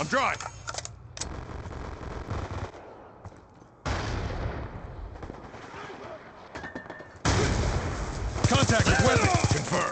I'm dry. Contact with weapon. Confirmed.